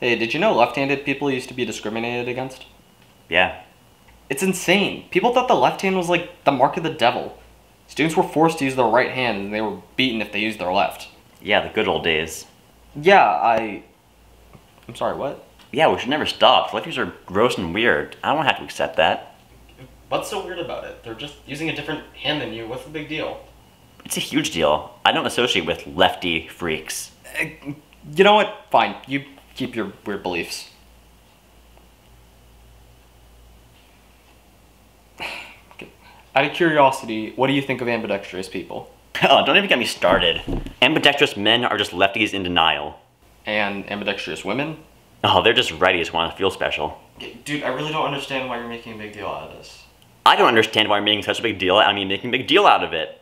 Hey, did you know left-handed people used to be discriminated against? Yeah. It's insane. People thought the left hand was like the mark of the devil. Students were forced to use their right hand and they were beaten if they used their left. Yeah, the good old days. Yeah, I. I'm sorry, what? Yeah, we should never stop. Lefties are gross and weird. I don't have to accept that. What's so weird about it? They're just using a different hand than you. What's the big deal? It's a huge deal. I don't associate with lefty freaks. Uh, you know what? Fine. You keep your weird beliefs. Okay. Out of curiosity, what do you think of ambidextrous people? Oh, don't even get me started. Ambidextrous men are just lefties in denial. And ambidextrous women? Oh, they're just righties who want to feel special. Dude, I really don't understand why you're making a big deal out of this. I don't understand why you're making such a big deal out of me making a big deal out of it.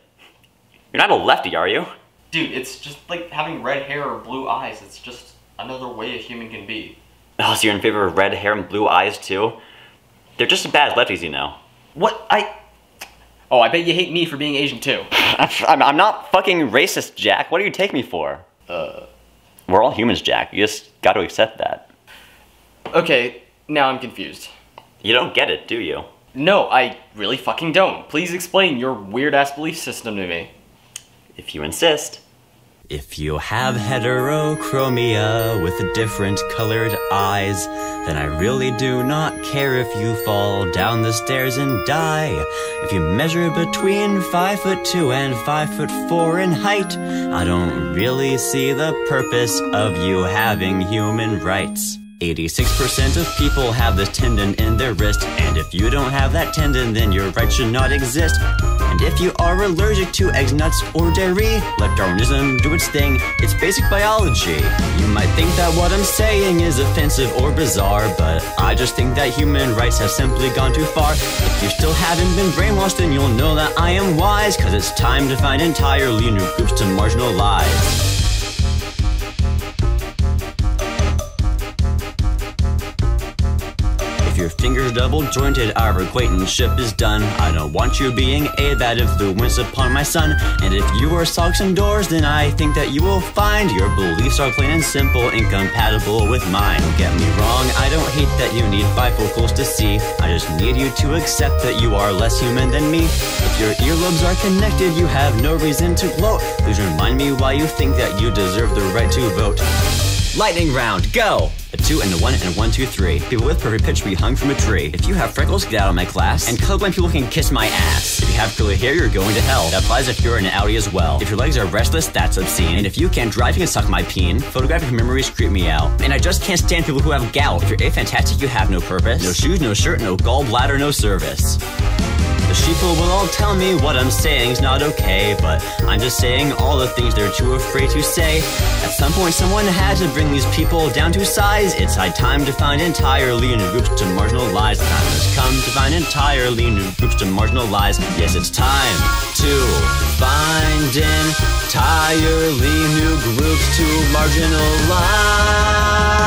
You're not a lefty, are you? Dude, it's just like having red hair or blue eyes. It's just another way a human can be. Oh, so you're in favor of red hair and blue eyes too? They're just as bad as lefties, you know. What? I. Oh, I bet you hate me for being Asian too. I'm, I'm not fucking racist, Jack. What do you take me for? Uh. We're all humans, Jack. You just gotta accept that. Okay, now I'm confused. You don't get it, do you? No, I really fucking don't. Please explain your weird ass belief system to me. If you insist. If you have heterochromia with different colored eyes, then I really do not care if you fall down the stairs and die. If you measure between 5 foot 2 and 5 foot 4 in height, I don't really see the purpose of you having human rights. 86% of people have this tendon in their wrist, and if you don't have that tendon, then your right should not exist. And if you are allergic to eggs, nuts, or dairy, let Darwinism do its thing. It's basic biology. You might think that what I'm saying is offensive or bizarre, but I just think that human rights have simply gone too far. If you still haven't been brainwashed, then you'll know that I am wise, cause it's time to find entirely new groups to marginalize. Your fingers double jointed, our acquaintanceship is done. I don't want you being a bad influence upon my son. And if you are socks and doors, then I think that you will find your beliefs are plain and simple, incompatible with mine. Don't get me wrong, I don't hate that you need bifocals to see. I just need you to accept that you are less human than me. If your earlobes are connected, you have no reason to gloat. Please remind me why you think that you deserve the right to vote. Lightning round, go! A two and a one and a one, two, three. People with perfect pitch be hung from a tree. If you have freckles, get out of my class. And colorblind people can kiss my ass. If you have curly hair, you're going to hell. That applies if you're in an Audi as well. If your legs are restless, that's obscene. And if you can't drive, you can suck my peen. Photographic memories creep me out. And I just can't stand people who have gout. If you're aphantasic, you have no purpose. No shoes, no shirt, no gallbladder, no service. The sheeple will all tell me what I'm saying's not okay, but I'm just saying all the things they're too afraid to say. At some point, someone had to bring these people down to size. It's high time to find entirely new groups to marginalize. The time has come to find entirely new groups to marginalize. Yes, it's time to find entirely new groups to marginalize.